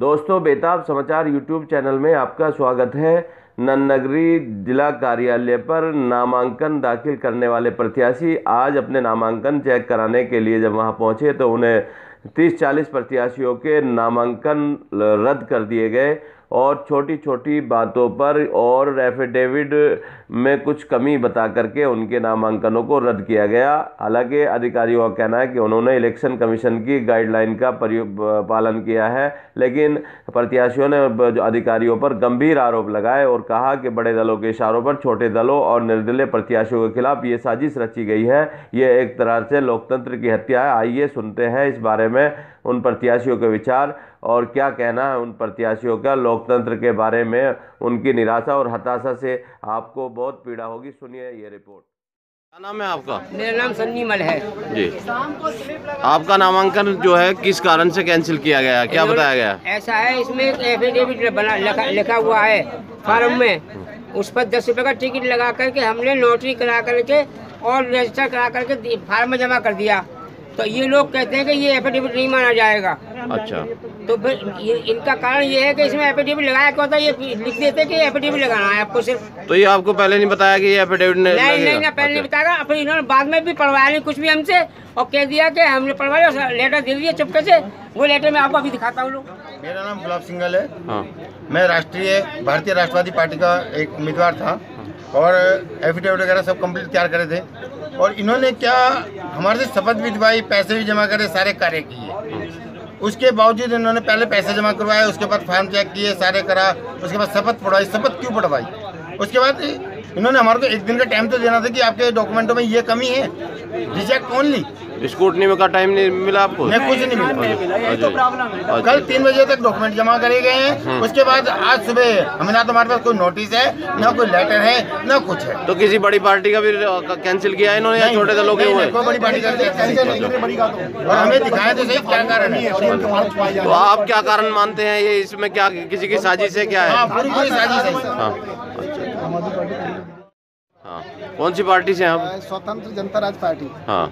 दोस्तों, बेताब समाचार यूट्यूब चैनल में आपका स्वागत है। नन्नगरी जिला कार्यालय पर नामांकन दाखिल करने वाले प्रत्याशी आज अपने नामांकन चेक कराने के लिए जब वहाँ पहुँचे तो उन्हें 30-40 प्रत्याशियों के नामांकन रद्द कर दिए गए। और छोटी छोटी बातों पर और एफिडेविट में कुछ कमी बता करके उनके नामांकनों को रद्द किया गया। हालाँकि अधिकारियों का कहना है कि उन्होंने इलेक्शन कमीशन की गाइडलाइन का पालन किया है, लेकिन प्रत्याशियों ने जो अधिकारियों पर गंभीर आरोप लगाए और कहा कि बड़े दलों के इशारों पर छोटे दलों और निर्दलीय प्रत्याशियों के खिलाफ ये साजिश रची गई है। ये एक तरह से लोकतंत्र की हत्या है। आइए सुनते हैं इस बारे में उन प्रत्याशियों के विचार और क्या कहना है उन प्रत्याशियों का लोकतंत्र के बारे में उनकी निराशा और हताशा से आपको बहुत पीड़ा होगी। सुनिए ये रिपोर्ट। क्या नाम है आपका? मेरा नाम सन्नी मल है। जी। आपका नामांकन जो है किस कारण से कैंसिल किया गया? क्या बताया गया? ऐसा है इसमें एफिडेविट बना लिखा, लिखा हुआ है फार्म में। उस पर दस रुपए का टिकट लगा करके हमने नोटरी करा करके और रजिस्टर करा करके फार्म में जमा कर दिया। तो ये लोग कहते हैं कि ये एफिडेविट नहीं माना जाएगा। अच्छा। तो फिर ये, इनका कारण ये है कि इसमें एफिडेविट लगाया क्या होता है ये लिख देते कि एफिडेविट लगाना है आपको सिर्फ़। तो ये आपको पहले नहीं बताया कि ये एफिडेविट नहीं नहीं ना पहले नहीं अच्छा। बताया। फिर इन्होंने बाद में भी पढ़वाया नहीं कुछ भी हमसे और कह दिया कि हमने पढ़वाया लेटर दे दिया चुपके से। वो लेटर मैं आपको अभी दिखाता हूँ। लोग मेरा नाम गुलाब सिंगल है। हाँ। मैं राष्ट्रीय भारतीय राष्ट्रवादी पार्टी का एक उम्मीदवार था। और एफिडेविट वगैरह सब कंप्लीट तैयार करे थे। और इन्होंने क्या, हमारे से शपथ भी दिवाई, पैसे भी जमा करे, सारे कार्य किए। उसके बावजूद इन्होंने पहले पैसे जमा करवाए, उसके बाद फॉर्म चेक किए, सारे करा, उसके बाद शपथ पढ़वाई। शपथ क्यों पढ़वाई? उसके बाद इन्होंने हमारे को एक दिन का टाइम तो देना था कि आपके डॉक्यूमेंटों में ये कमी है। रिजेक्ट ओनली स्कूटनी में का टाइम नहीं मिला आपको? नहीं कुछ नहीं मिला। अच्छा। कल तीन बजे तक डॉक्यूमेंट जमा करे गए हैं। उसके बाद आज सुबह हमें ना तो हमारे पास कोई नोटिस है ना कोई लेटर है ना कुछ है। तो किसी बड़ी पार्टी का भी कैंसिल किया है इन्होंने छोटे दलों के हुए? कोई बड़ी पार्टी का और हमें दिखाया तो सही क्या कारण है। तो आप क्या कारण मानते हैं? ये इसमें क्या किसी की साजिश है क्या हाँ? है पूरी पूरी साजिश है। अच्छा हाँ। कौन सी पार्टी से हैं आप? स्वतंत्र जनता राज पार्टी। हाँ।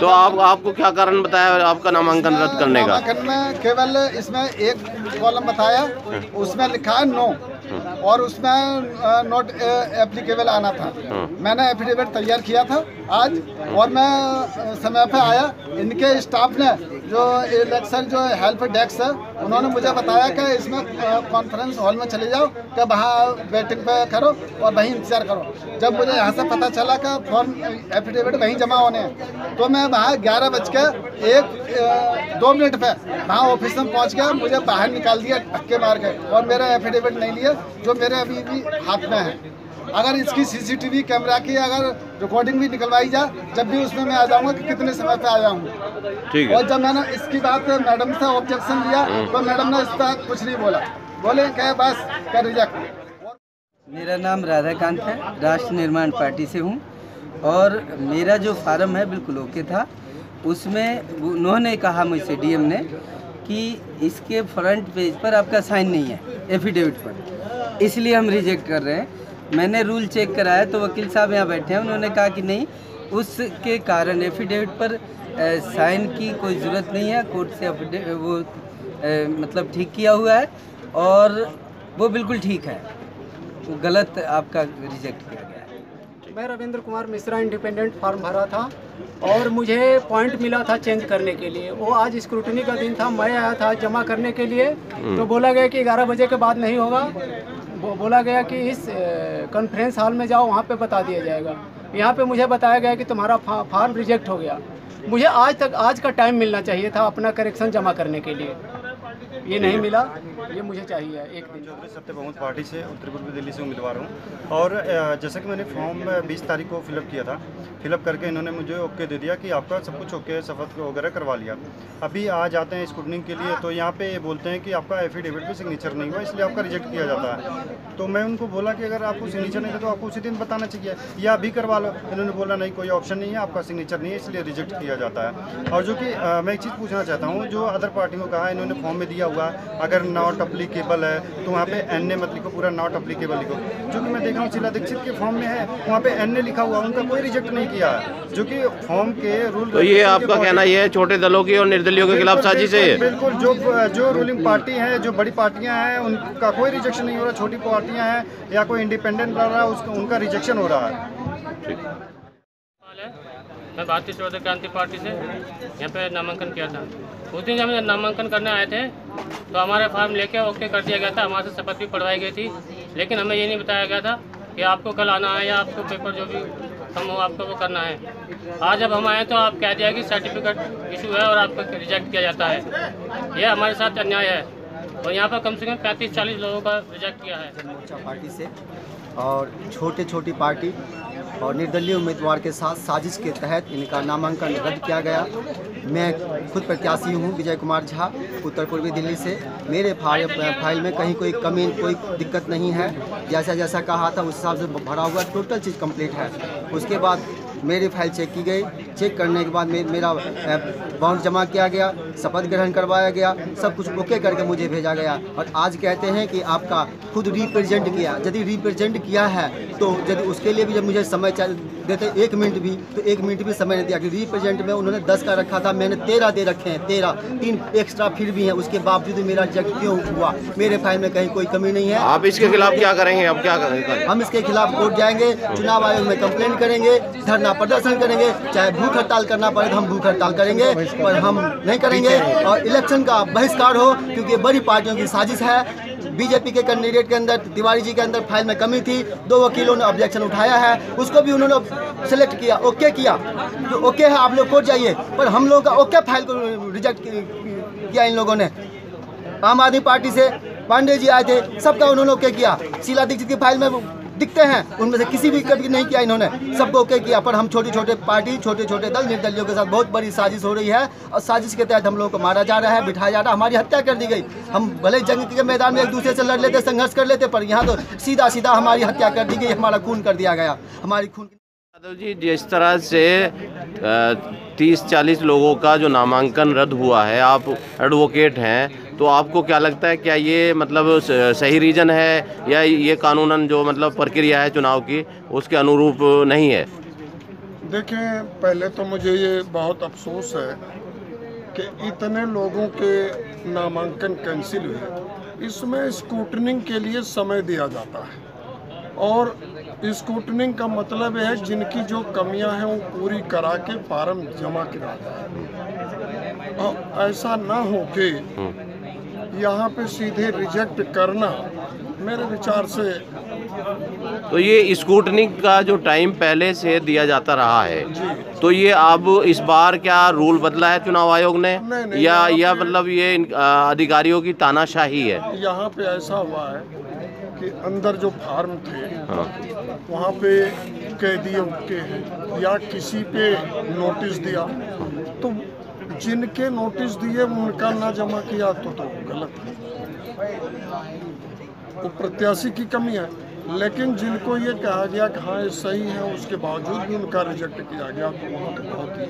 तो आप आपको क्या कारण बताया आपका नामांकन रद्द करने का? करना केवल इसमें एक कॉलम बताया उसमें लिखा है नो और उसमें नॉट एप्लीकेबल आना था। मैंने एफिडेविट तैयार किया था आज और मैं समय पे आया। इनके स्टाफ ने जो इलेक्शन जो हेल्प डेस्क है उन्होंने मुझे बताया कि इसमें कॉन्फ्रेंस हॉल में चले जाओ कि वहाँ वेटिंग पे करो और वहीं इंतज़ार करो। जब मुझे यहाँ से पता चला कि फॉर्म एफिडेविट वहीं जमा होने हैं तो मैं वहाँ ग्यारह बज के एक दो मिनट पे वहाँ ऑफ़िस में पहुँच गया मुझे बाहर निकाल दिया धक्के मार के और मेरा एफिडेविट नहीं लिया जो मेरे अभी भी हाथ में है। अगर इसकी सीसीटीवी कैमरा की अगर रिकॉर्डिंग भी निकलवाई जाए जब भी उसमें मैं आ जाऊँगा कि कितने समय पे आया हूँ। ठीक और जब मैंने इसकी बात मैडम से ऑब्जेक्शन लिया तो मैडम ने इस पर कुछ नहीं बोला। बोले क्या बस कर रिजेक्ट मेरा नाम राधाकांत है। राष्ट्र निर्माण पार्टी से हूँ। और मेरा जो फार्म है बिल्कुल ओके था। उसमें उन्होंने कहा मुझसे डीएम ने कि इसके फ्रंट पेज पर आपका साइन नहीं है एफिडेविट पर। इसलिए हम रिजेक्ट कर रहे हैं। मैंने रूल चेक कराया तो वकील साहब यहाँ बैठे हैं। उन्होंने कहा कि नहीं उसके कारण एफिडेविट पर साइन की कोई ज़रूरत नहीं है। कोर्ट से वो अ, मतलब ठीक किया हुआ है और वो बिल्कुल ठीक है। वो गलत आपका रिजेक्ट किया मैं रविंद्र कुमार मिश्रा इंडिपेंडेंट फॉर्म भरा था और मुझे पॉइंट मिला था चेंज करने के लिए। वो आज स्क्रूटनी का दिन था मैं आया था जमा करने के लिए। तो बोला गया कि 11 बजे के बाद नहीं होगा। बोला गया कि इस कॉन्फ्रेंस हॉल में जाओ वहाँ पे बता दिया जाएगा। यहाँ पे मुझे बताया गया कि तुम्हारा फॉर्म रिजेक्ट हो गया। मुझे आज तक आज का टाइम मिलना चाहिए था अपना करेक्शन जमा करने के लिए। ये नहीं मिला ये मुझे चाहिए एक दिन। चौधरी सत्य बहुमत पार्टी से उत्तर पूर्वी दिल्ली से उम्मीदवार हूँ। और जैसा कि मैंने फॉर्म बीस तारीख को फिलअप किया था फिलअप करके इन्होंने मुझे ओके दे दिया कि आपका सब कुछ ओके शपथ वगैरह करवा लिया। अभी आज आते हैं स्क्रूटनिंग के लिए तो यहाँ पे ये बोलते हैं कि आपका एफिडेविट पे सिग्नेचर नहीं हुआ इसलिए आपका रिजेक्ट किया जाता है। तो मैं उनको बोला कि अगर आपको सिग्नेचर नहीं था तो आपको उसी दिन बताना चाहिए या अभी करवा लो। इन्होंने बोला नहीं कोई ऑप्शन नहीं है आपका सिग्नेचर नहीं है इसलिए रिजेक्ट किया जाता है। और जो कि मैं एक चीज़ पूछना चाहता हूँ जो अदर पार्टी को कहा इन्होंने फॉर्म में दिया हुआ हुआ अगर नॉट अप्लीकेबल है तो वहाँ पे एन ए मत लिखो पूरा नॉट अप्लीकेबल लिखो। जो कि मैं देख रहा हूँ जिला दीक्षित के फॉर्म में है वहाँ पे एन ए लिखा हुआ उनका कोई रिजेक्ट नहीं किया। जो कि फॉर्म के रूल तो ये आपका कहना ये है छोटे दलों की और निर्दलियों के खिलाफ साजिश है बिल्कुल जो जो रूलिंग पार्टी है जो बड़ी पार्टियाँ हैं उनका कोई रिजेक्शन नहीं हो रहा छोटी पार्टियाँ हैं या कोई इंडिपेंडेंट लड़ रहा है उसका उनका रिजेक्शन हो रहा है। मैं भारतीय स्वतंत्र क्रांति पार्टी से यहाँ पे नामांकन किया था। उस दिन जब हम नामांकन करने आए थे तो हमारा फॉर्म लेके ओके कर दिया गया था। हमारे से शपथ भी पढ़वाई गई थी। लेकिन हमें ये नहीं बताया गया था कि आपको कल आना है या आपको पेपर जो भी कम हो, आपको वो करना है। आज जब हम आए तो आप कह दिया कि सर्टिफिकेट इशू है और आपको रिजेक्ट किया जाता है। ये हमारे साथ अन्याय है। और यहाँ पर कम से कम पैंतीस चालीस लोगों का रिजेक्ट किया है। पार्टी से और छोटे छोटी पार्टी और निर्दलीय उम्मीदवार के साथ साजिश के तहत इनका नामांकन रद्द किया गया। मैं खुद प्रत्याशी हूँ, विजय कुमार झा, उत्तर पूर्वी दिल्ली से। मेरे फ़ाइल में कहीं कोई कमी, कोई दिक्कत नहीं है। जैसा जैसा कहा था, उस हिसाब से भरा हुआ टोटल चीज़ कंप्लीट है। उसके बाद मेरी फ़ाइल चेक की गई। चेक करने के बाद मे, मेरा बाउंड जमा किया गया शपथ ग्रहण करवाया गया सब कुछ ओके करके मुझे भेजा गया। और आज कहते हैं कि आपका खुद रिप्रेजेंट किया। यदि रिप्रेजेंट किया है तो यदि उसके लिए भी जब मुझे समय देते एक मिनट भी तो एक मिनट भी समय नहीं दिया। कि रिप्रेजेंट में उन्होंने दस का रखा था मैंने तेरह दे रखे हैं तेरह। तीन एक्स्ट्रा फिर भी हैं उसके बावजूद मेरा रिजेक्ट क्यों हुआ? मेरे फ़ाइल में कहीं कोई कमी नहीं है। आप इसके खिलाफ क्या करेंगे? अब क्या करेंगे? हम इसके खिलाफ कोर्ट जाएँगे चुनाव आयोग में कंप्लेंट करेंगे धरना प्रदर्शन करेंगे चाहे भूख हड़ताल करना पड़े तो हम भूख हड़ताल करेंगे, पर हम नहीं करेंगे। और इलेक्शन का बहिष्कार हो, क्योंकि बड़ी पार्टियों की साजिश है। बीजेपी के कैंडिडेट के अंदर, तिवारी जी के अंदर फ़ाइल में कमी थी। दो वकीलों ने ऑब्जेक्शन उठाया है। उसको भी उन्होंने सेलेक्ट किया ओके किया। तो ओके है, आप लोग कोर्ट जाइए। पर हम लोगों का ओके फ़ाइल को रिजेक्ट किया इन लोगों ने। आम आदमी पार्टी से पांडे जी आए थे, सबका उन्होंने ओके किया। शीला दीक्षित की फ़ाइल में दिखते हैं। उनमें से किसी भी कट नहीं किया इन्होंने। सबको ओके किया, पर हम छोटे छोटे पार्टी छोटे छोटे दल, निर्दलियों के साथ बहुत बड़ी साजिश हो रही है। और साजिश के तहत हम लोगों को मारा जा रहा है, बिठाया जा रहा है। हमारी हत्या कर दी गई। हम भले जंग के मैदान में एक दूसरे से लड़ लेते, संघर्ष कर लेते, पर यहाँ तो सीधा सीधा हमारी हत्या कर दी गई, हमारा खून कर दिया गया। हमारी खून यादव जी, जिस तरह से तीस चालीस लोगों का जो नामांकन रद्द हुआ है, आप एडवोकेट हैं तो आपको क्या लगता है क्या ये मतलब सही रीज़न है या ये कानूनन जो मतलब प्रक्रिया है चुनाव की उसके अनुरूप नहीं है? देखें पहले तो मुझे ये बहुत अफसोस है कि इतने लोगों के नामांकन कैंसिल हुए इसमें स्क्रूटनिंग के लिए समय दिया जाता है। और स्क्रूटनिंग का मतलब है जिनकी जो कमियाँ हैं वो पूरी करा के फार्म जमा करा जाए और ऐसा ना हो कि यहाँ पे सीधे रिजेक्ट करना मेरे विचार से। तो ये स्कूटनी का जो टाइम पहले से दिया जाता रहा है तो ये अब इस बार क्या रूल बदला है चुनाव आयोग ने? नहीं, नहीं, या या मतलब ये अधिकारियों की तानाशाही है? यहाँ पे ऐसा हुआ है कि अंदर जो फार्म थे हाँ। वहाँ पे कैदियों के या किसी पे नोटिस दिया तो जिनके नोटिस दिए, उनका ना जमा किया तो तो गलत है। वो प्रत्याशी की कमी है, लेकिन जिनको ये कहा गया कि हाँ ये सही है, उसके बावजूद भी उनका रिजेक्ट किया गया तो वहाँ तो बहुत ही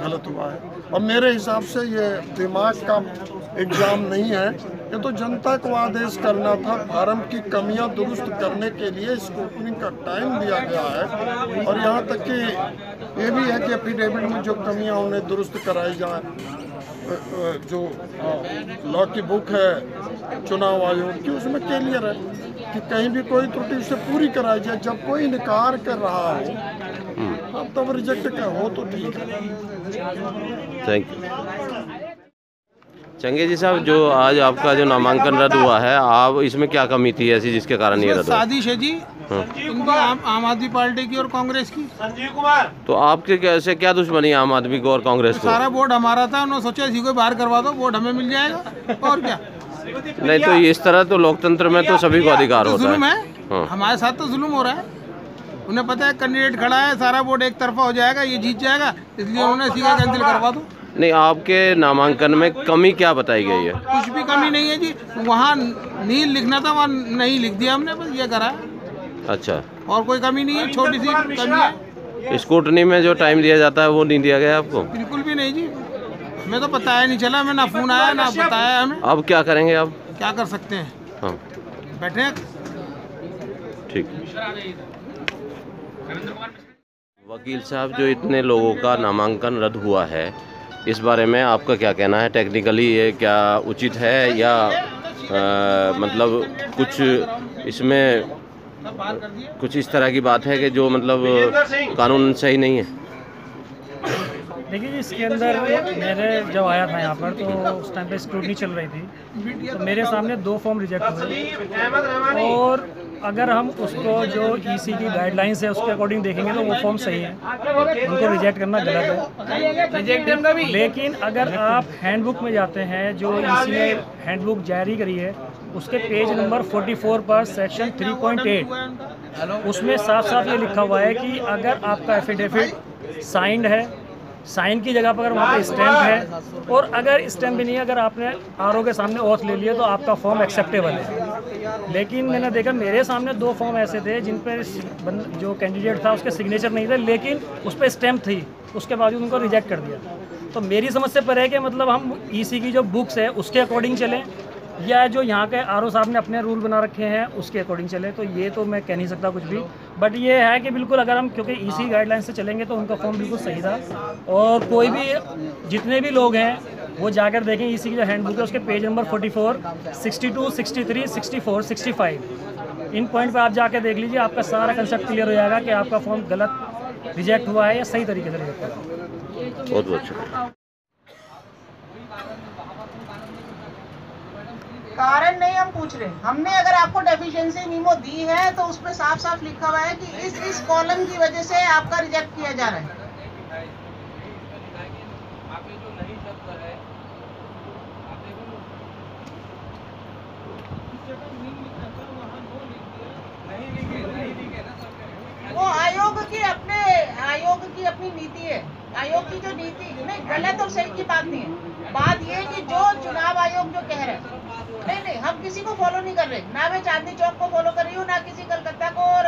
गलत हुआ है। और मेरे हिसाब से ये दिमाग का एग्ज़ाम नहीं है ये तो जनता को आदेश करना था फार्म की कमियाँ दुरुस्त करने के लिए स्क्रूटनिंग का टाइम दिया गया है। और यहाँ तक कि ये भी है कि एफिडेविट में जो कमियाँ उन्हें दुरुस्त कराई जाए जो लॉ की बुक है चुनाव आयोग की उसमें क्लियर है कि कहीं भी कोई त्रुटि उसे पूरी कराई जाए। जब कोई इनकार कर रहा हो हाँ तब रिजेक्ट कर हो तो ठीक है। थैंक यू चंगे जी साहब जो आज आपका जो नामांकन रद्द हुआ है आप इसमें क्या कमी थी ऐसी जिसके कारण ये रद्द साजिश है जी। हाँ। इनकी आम, आम आदमी पार्टी की और कांग्रेस की। संजीव कुमार। तो आपके कैसे क्या दुश्मनी आम आदमी को और कांग्रेस को? सारा वोट हमारा था उन्होंने सोचा इसी को बाहर करवा दो वोट हमें मिल जाएगा और क्या? नहीं तो इस तरह तो लोकतंत्र में तो सभी को अधिकार तो होता है। है। हाँ। हमारे साथ तो जुल्म हो रहा है। उन्हें पता है कैंडिडेट खड़ा है सारा वोट एक तरफा हो जाएगा ये जीत जाएगा इसलिए उन्होंने सीधा कैंसिल करवा दो। नहीं आपके नामांकन में कमी क्या बताई गई है? कुछ भी कमी नहीं है जी। वहाँ नील लिखना था वहाँ नहीं लिख दिया हमने बस ये करा। अच्छा। और कोई कमी नहीं है छोटी सी कमी है। स्कूटनी में जो टाइम दिया जाता है वो नहीं दिया गया आपको? बिल्कुल भी नहीं जी। मैं तो पता ही नहीं चला मैं ना फ़ोन आया ना बताया हमें। अब क्या करेंगे आप? क्या कर सकते हैं? हाँ। बैठे ठीक। वकील साहब जो इतने लोगों का नामांकन रद्द हुआ है इस बारे में आपका क्या कहना है? टेक्निकली ये क्या उचित है या आ, मतलब कुछ इसमें कुछ इस तरह की बात है कि जो मतलब कानून सही नहीं है? देखिए जी इसके अंदर मेरे जब आया था यहाँ पर तो उस टाइम पे स्क्रूटनी चल रही थी। तो मेरे सामने दो फॉर्म रिजेक्ट हुए। और अगर हम उसको जो ईसी की गाइडलाइंस है उसके अकॉर्डिंग देखेंगे तो वो फॉर्म सही है। उनको रिजेक्ट करना गलत है। लेकिन अगर आप हैंडबुक में जाते हैं जो ईसी ने हैंडबुक जारी करी है उसके पेज नंबर 44 पर सेक्शन 3.8 उसमें साफ़ साफ़ ये लिखा हुआ है कि अगर आपका एफिडेविट साइंड है साइन की जगह पर अगर वहाँ पे स्टैंप है, और अगर स्टैंप भी नहीं है, अगर आपने आरओ के सामने ऑथ ले लिया तो आपका फॉर्म एक्सेप्टेबल है। लेकिन मैंने देखा, मेरे सामने दो फॉर्म ऐसे थे, जिन पर जो कैंडिडेट था, उसके सिग्नेचर नहीं थे, लेकिन उस पर स्टैंप थी, उसके बावजूद उनको रिजेक्ट कर दिया। तो मेरी समझ से पर है कि मतलब हम ईसी की जो बुक्स है, उसके अकॉर्डिंग चलें या जो यहाँ के आर साहब ने अपने रूल बना रखे हैं उसके अकॉर्डिंग चले तो ये तो मैं कह नहीं सकता कुछ भी। बट ये है कि बिल्कुल अगर हम क्योंकि इसी गाइडलाइन से चलेंगे तो उनका फॉर्म बिल्कुल सही था। और कोई भी जितने भी लोग हैं वो जाकर देखें इसी की जो हैंडबुक है उसके पेज नंबर 44, 62, 63, 64, 65 इन पॉइंट पे आप जाकर देख लीजिए आपका सारा कंसेप्ट क्लियर हो जाएगा कि आपका फॉर्म गलत रिजेक्ट हुआ है या सही तरीके से रिजेक्ट हुआ है। बहुत बहुत कारण नहीं हम पूछ रहे। हमने अगर आपको डेफिशिएंसी मीमो दी है तो उसमें साफ़ साफ़ लिखा हुआ है कि इस इस कॉलम की वजह से आपका रिजेक्ट किया जा रहा है। वो आयोग की अपने, आयोग की अपनी नीति है। आयोग की जो नीति, नहीं, गलत और सही की बात नहीं है। बात ये कि जो चुनाव आयोग जो कह रहे है नहीं नहीं, हम किसी को फॉलो नहीं कर रहे। ना मैं चांदनी चौक को फॉलो कर रही हूँ, ना किसी कलकत्ता को और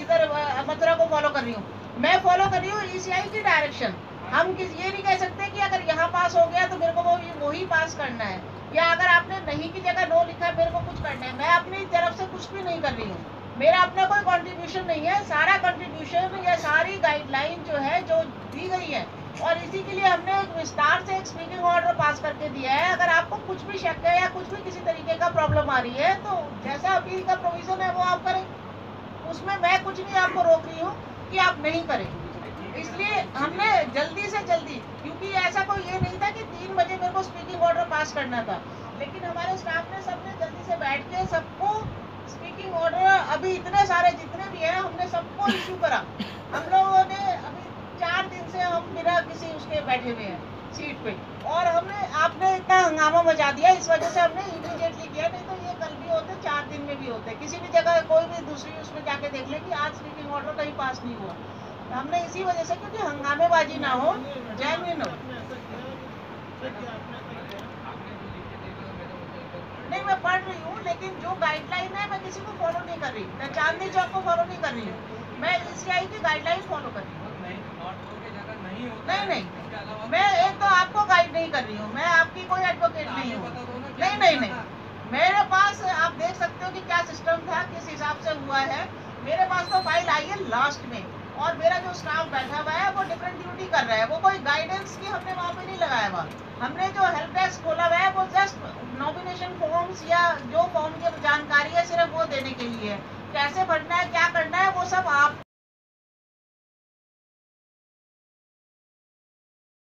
इधर मथुरा को फॉलो कर रही हूँ। मैं फॉलो कर रही हूँ ईसीआई की डायरेक्शन हम किस, ये नहीं कह सकते कि अगर यहाँ पास हो गया तो मेरे को वो, वही पास करना है। या अगर आपने नहीं की जगह नो लिखा है, मेरे को कुछ करना है। मैं अपनी तरफ़ से कुछ भी नहीं कर रही हूँ। मेरा अपना कोई कंट्रीब्यूशन नहीं है। सारा कंट्रीब्यूशन या सारी गाइडलाइन जो है, जो दी गई है और इसी के लिए हमने एक विस्तार से एक स्पीकिंग ऑर्डर पास करके दिया है। अगर आपको कुछ भी शक है या कुछ भी किसी तरीके का प्रॉब्लम आ रही है तो जैसा अपील का प्रोविज़न है वो आप करें। उसमें मैं कुछ नहीं आपको रोक रही हूँ कि आप नहीं करें। इसलिए हमने जल्दी से जल्दी, क्योंकि ऐसा कोई ये नहीं था कि तीन बजे मेरे को स्पीकिंग ऑर्डर पास करना था। लेकिन हमारे स्टाफ ने सबने जल्दी से बैठ के सबको स्पीकिंग ऑर्डर अभी इतने सारे जितने भी हैं, हमने सबको इशू करा। हम लोगों ने अभी चार दिन से हम बिना किसी उसके बैठे हुए हैं, सीट पे। और हमने, आपने इतना हंगामा मचा दिया, इस वजह से हमने इमीडिएटली किया, नहीं तो ये कल भी होते, चार दिन में भी होते। किसी भी जगह कोई भी दूसरी उसमें जाके देख ले कि आज स्पीकिंग ऑर्डर कहीं पास नहीं हुआ। तो हमने इसी वजह से, क्योंकि हंगामेबाजी ना हो जैनविन हो। नहीं, मैं पढ़ रही हूँ, लेकिन जो गाइडलाइन है, मैं किसी को फॉलो नहीं कर रही। मैं चांदनी चौक को फॉलो नहीं कर रही हूँ। मैं ईसीआई की गाइडलाइन फॉलो कर रही हूँ। नहीं नहीं, मैं एक तो आपको गाइड नहीं कर रही हूँ, मैं आपकी कोई एडवोकेट नहीं हूँ। नहीं नहीं नहीं, मेरे पास आप देख सकते हो कि क्या सिस्टम था, किस हिसाब से हुआ है। मेरे पास तो फ़ाइल आई है लास्ट में, और मेरा जो स्टाफ बैठा हुआ है, वो डिफरेंट ड्यूटी कर रहा है। वो कोई गाइडेंस की हमने वहाँ पे नहीं लगाया हुआ। हमने जो हेल्प डेस्क खोला हुआ है, वो जस्ट नॉमिनेशन फॉर्म्स या जो फॉर्म की जानकारी है, सिर्फ़ वो देने के लिए। कैसे भरना है, क्या करना है, वो सब आप